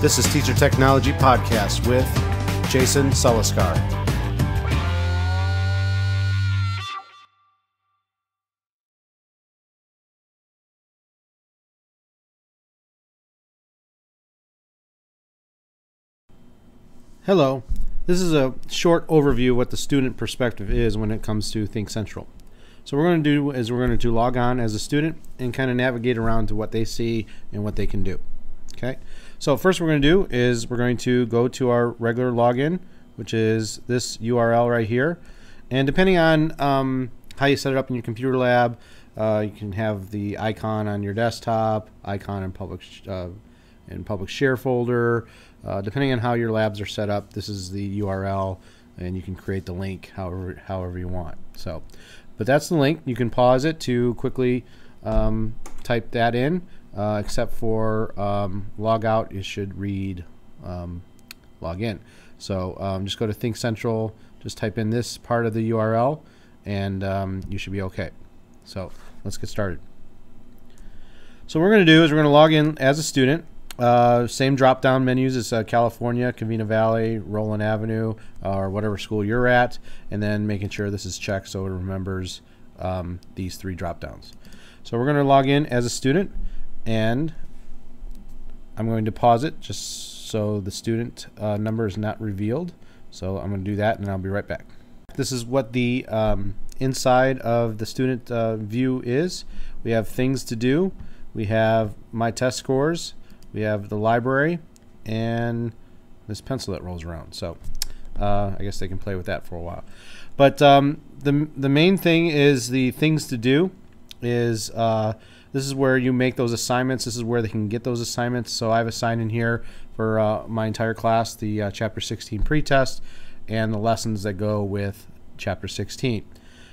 This is Teacher Technology Podcast with Jason Seliskar. Hello. This is a short overview of what the student perspective is when it comes to Think Central. So what we're going to do is we're going to do log on as a student and kind of navigate around to what they see and what they can do. Okay. So first we're going to do is we're going to go to our regular login, which is this URL right here. And depending on um, how you set it up in your computer lab, uh, you can have the icon on your desktop, icon in public uh, in public share folder. Uh, depending on how your labs are set up, this is the URL, and you can create the link however however you want. So, but that's the link. You can pause it to quickly um, type that in. Uh, except for um, log out, it should read um, log in. So um, just go to Think Central, just type in this part of the URL, and um, you should be okay. So let's get started. So what we're going to do is we're going to log in as a student. Uh, same drop down menus as uh, California, Covina Valley, Rowland Avenue, uh, or whatever school you're at, and then making sure this is checked so it remembers um, these three drop downs. So we're going to log in as a student, and I'm going to pause it just so the student uh, number is not revealed. So I'm going to do that, and I'll be right back. This is what the um, inside of the student uh, view is. We have things to do. We have my test scores we have the library and this pencil that rolls around. So uh, I guess they can play with that for a while. But um, the, the main thing is the things to do is uh, this is where you make those assignments. This is where they can get those assignments. So I've assigned in here for uh, my entire class the uh, Chapter 16 pretest and the lessons that go with Chapter 16.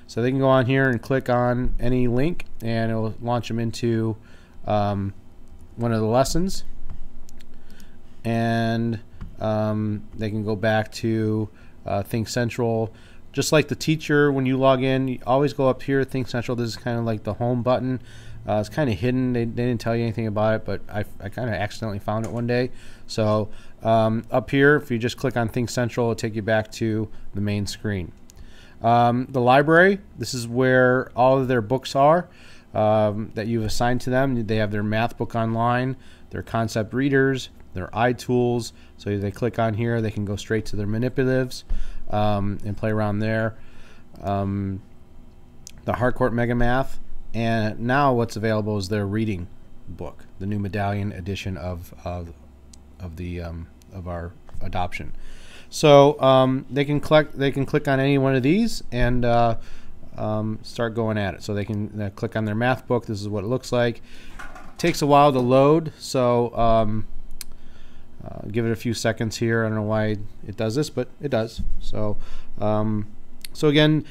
So they can go on here and click on any link and it will launch them into um, one of the lessons and um, they can go back to uh, Think Central. Just like the teacher, when you log in, you always go up here, Think Central. This is kind of like the home button. Uh, it's kind of hidden. They, they, didn't tell you anything about it, but I, I kind of accidentally found it one day. So um, up here, if you just click on Think Central, it'll take you back to the main screen. Um, the library, this is where all of their books are um, that you've assigned to them. They have their math book online, their concept readers, their iTools. So they click on here, they can go straight to their manipulatives um, and play around there. Um, the Harcourt Mega Math, and now what's available is their reading book, the new medallion edition of of, of the um, of our adoption. So um, they can click they can click on any one of these and uh, um, start going at it. So they can uh, click on their math book. This is what it looks like. Takes a while to load, so um, uh, give it a few seconds here. I don't know why it does this, but it does. So, um, so again,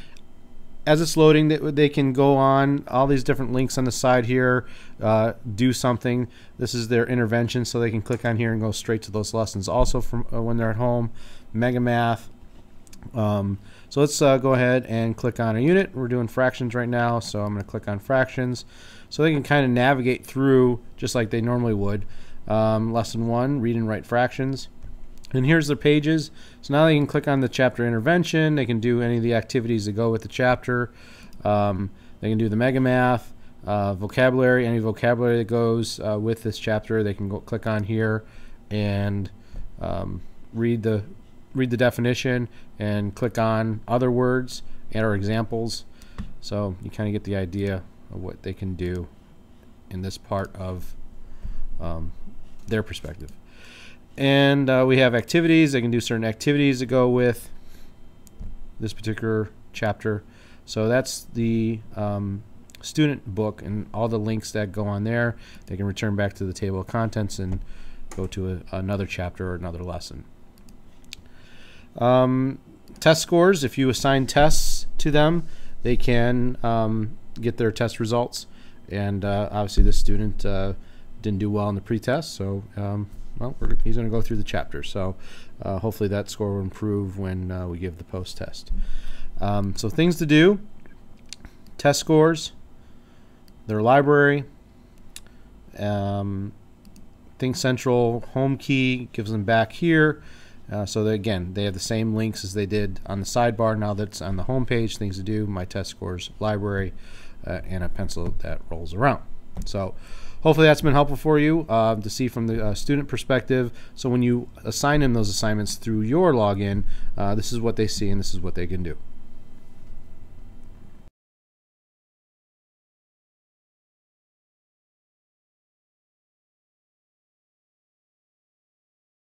as it's loading, they, can go on all these different links on the side here, uh, do something. This is their intervention, so they can click on here and go straight to those lessons. Also, from uh, when they're at home, Mega Math. Um, so let's uh, go ahead and click on a unit. We're doing fractions right now, so I'm going to click on fractions. So they can kind of navigate through just like they normally would. Um, lesson one, read and write fractions. And here's their pages. So now they can click on the chapter intervention. They can do any of the activities that go with the chapter. Um, they can do the mega math, uh, vocabulary, any vocabulary that goes uh, with this chapter. They can go click on here and um, read the read the definition and click on other words and or examples. So you kind of get the idea of what they can do in this part of um, their perspective. And uh, we have activities. They can do certain activities that go with this particular chapter. So that's the um, student book and all the links that go on there. They can return back to the table of contents and go to a, another chapter or another lesson. Um, test scores, if you assign tests to them, they can um, get their test results. And uh, obviously, this student uh, didn't do well in the pretest, so um, well, he's going to go through the chapter. So uh, hopefully that score will improve when uh, we give the post test. Um, so things to do: test scores, their library, um, Think Central home key gives them back here. Uh, so that, again, they have the same links as they did on the sidebar. Now that's on the home page, things to do, my test scores, library, uh, and a pencil that rolls around. So hopefully that's been helpful for you uh, to see from the uh, student perspective. So when you assign them those assignments through your login, uh, this is what they see and this is what they can do.